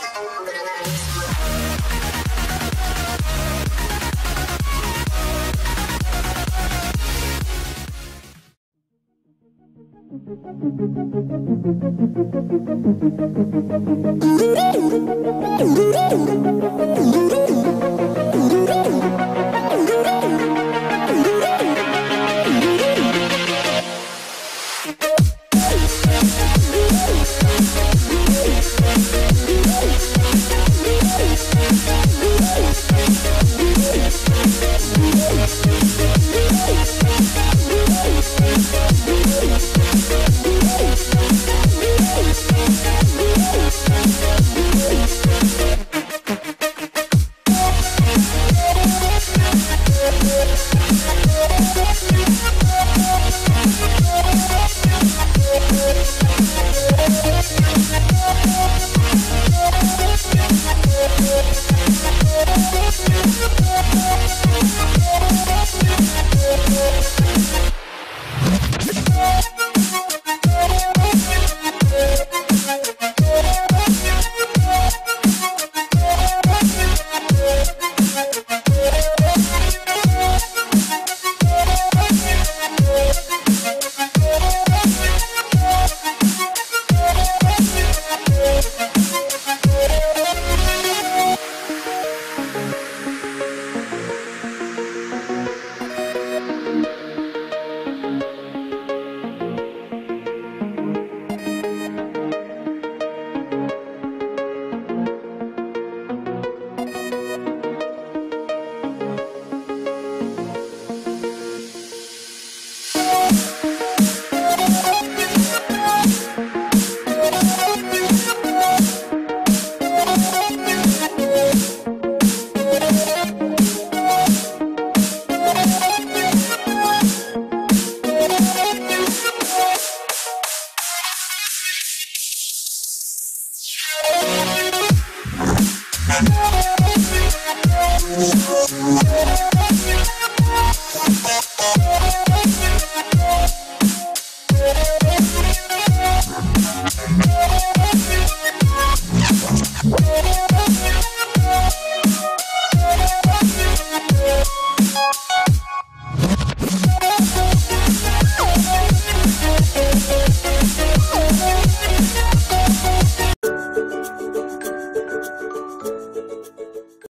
silakan menggunakan ini semua. Thank you. Thank